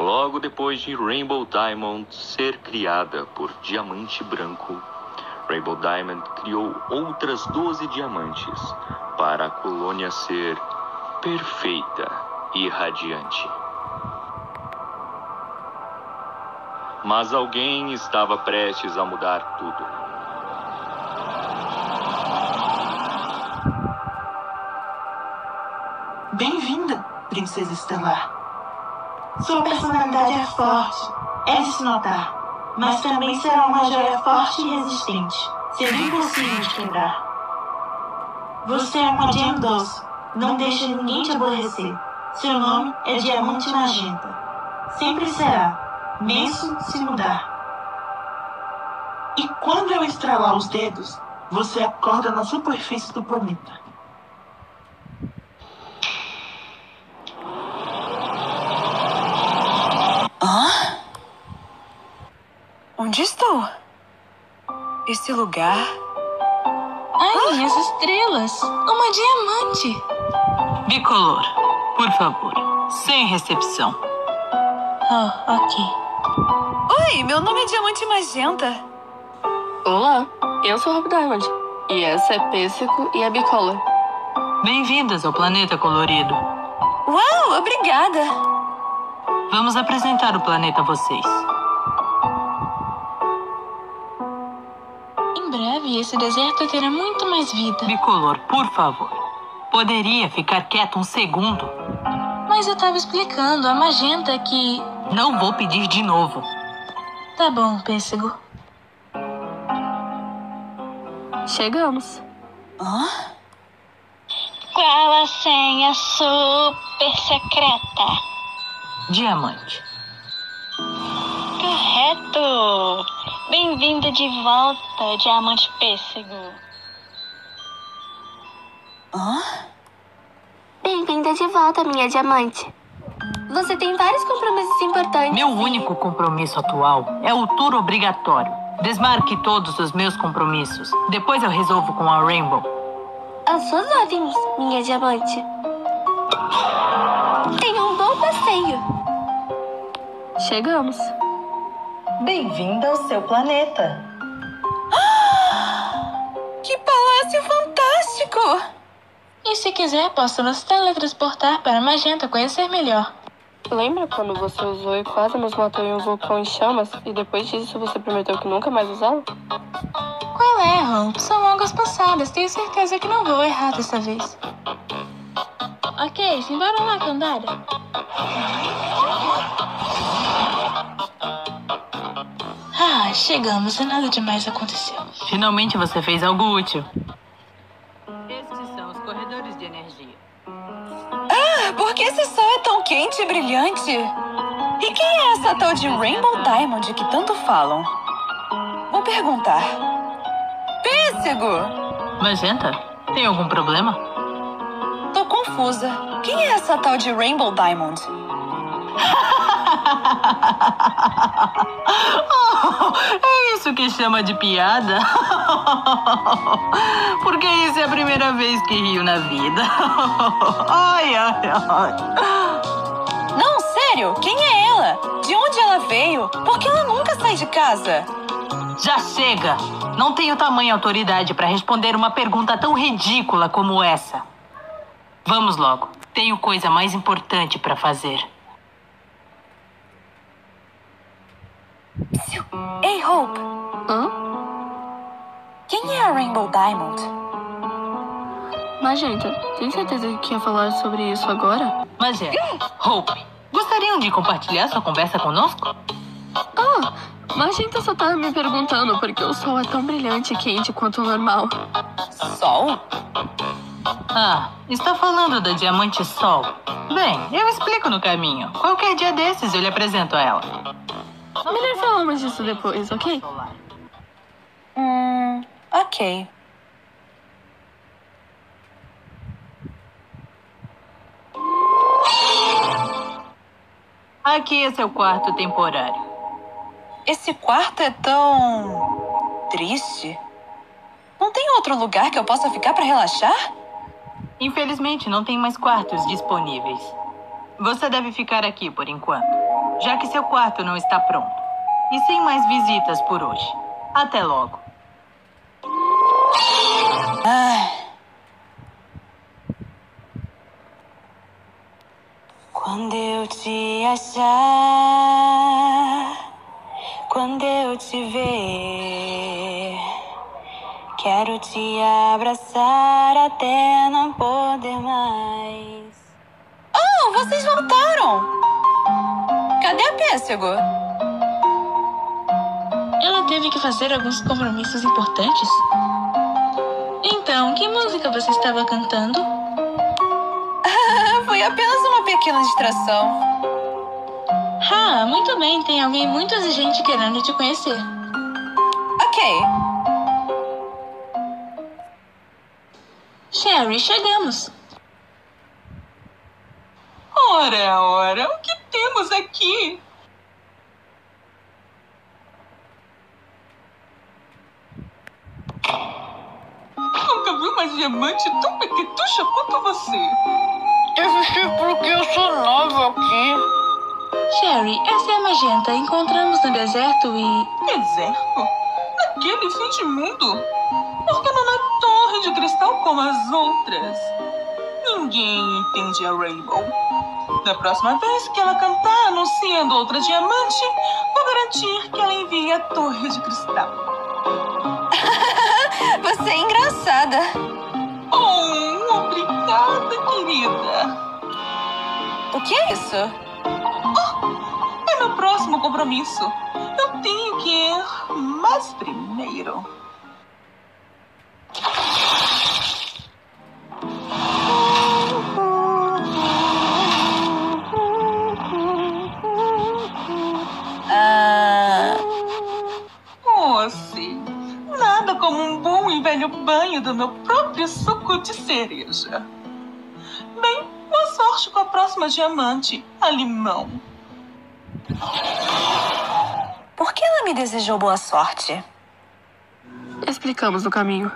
Logo depois de Rainbow Diamond ser criada por Diamante Branco, Rainbow Diamond criou outras 12 diamantes para a colônia ser perfeita e radiante. Mas alguém estava prestes a mudar tudo. Bem-vinda, Princesa Estelar. Sua personalidade é forte, é de se notar, mas também será uma joia forte e resistente, sendo impossível de quebrar. Você é uma gem doce, não deixa ninguém te aborrecer. Seu nome é Diamante Magenta. Sempre será, mesmo se mudar. E quando eu estralar os dedos, você acorda na superfície do planeta. Onde estou? Esse lugar. Ai, minhas estrelas! Uma diamante! Bicolor, por favor, sem recepção. Oh, ok. Oi, meu nome é Diamante Magenta. Olá, eu sou Rob Diamond. E essa é Pêssego e a Bicolor. Bem-vindas ao planeta colorido. Uau, obrigada. Vamos apresentar o planeta a vocês. Breve, esse deserto terá muito mais vida. Bicolor, por favor. Poderia ficar quieto um segundo? Mas eu tava explicando, a magenta que. Não vou pedir de novo. Tá bom, pêssego. Chegamos. Hã? Qual a senha super secreta? Diamante. Correto! Bem-vinda de volta, Diamante Pêssego. Hã? Bem-vinda de volta, minha diamante. Você tem vários compromissos importantes. Meu único compromisso atual é o tour obrigatório. Desmarque todos os meus compromissos. Depois eu resolvo com a Rainbow. As suas ordens, minha diamante. Tenha um bom passeio. Chegamos. Bem-vinda ao seu planeta. Que palácio fantástico! E se quiser, posso nos teletransportar para Magenta conhecer melhor. Lembra quando você usou e quase nos matou em um vulcão em chamas? E depois disso você prometeu que nunca mais usá-lo? Qual é, Ron? São longas passadas, tenho certeza que não vou errar dessa vez. Ok, simbora lá, Candara. Chegamos e nada demais aconteceu. Finalmente você fez algo útil. Estes são os corredores de energia. Ah, por que esse sol é tão quente e brilhante? E quem é essa tal de Rainbow Diamond que tanto falam? Vou perguntar. Pêssego! Magenta, tem algum problema? Tô confusa. Quem é essa tal de Rainbow Diamond? É isso que chama de piada? Porque isso é a primeira vez que rio na vida. Ai, ai, ai. Não, sério, quem é ela? De onde ela veio? Por que ela nunca sai de casa? Já chega! Não tenho tamanha autoridade para responder uma pergunta tão ridícula como essa. Vamos logo. Tenho coisa mais importante para fazer. Ei, Hope, Hã? quem é a Rainbow Diamond? Magenta, tem certeza que ia falar sobre isso agora? Magenta, Hope, gostariam de compartilhar sua conversa conosco? Ah, Magenta só tá me perguntando porque o sol é tão brilhante e quente quanto o normal. Sol? Ah, está falando da Diamante Sol. Bem, eu explico no caminho. Qualquer dia desses eu lhe apresento a ela. Melhor falarmos disso depois, ok? Hum, ok. Aqui é seu quarto temporário. Esse quarto é tão. triste. Não tem outro lugar que eu possa ficar para relaxar? Infelizmente, não tem mais quartos disponíveis. Você deve ficar aqui por enquanto. Já que seu quarto não está pronto. E sem mais visitas por hoje. Até logo. Quando eu te achar, quando eu te ver, quero te abraçar até não poder mais. Oh, vocês voltaram! Cadê a Pêssego? Ela teve que fazer alguns compromissos importantes? Então, que música você estava cantando? Foi apenas uma pequena distração. Ah, muito bem, tem alguém muito exigente querendo te conhecer. Ok. Sherry, chegamos. Ora, ora, o que temos aqui? Nunca vi uma diamante tão pequetucha quanto você. Deve ser porque eu sou nova aqui. Sherry, essa é a Magenta. Encontramos no deserto e. Deserto? Naquele fim de mundo? Por que não na torre de cristal como as outras? Ninguém entende a Rainbow. Da próxima vez que ela cantar anunciando outra diamante, vou garantir que ela envie a torre de cristal. Você é engraçada. Oh, obrigada, querida. O que é isso? É meu próximo compromisso. Eu tenho que ir, mas primeiro. Velho banho do meu próprio suco de cereja. Bem, boa sorte com a próxima diamante, a limão. por que ela me desejou boa sorte? Explicamos no caminho.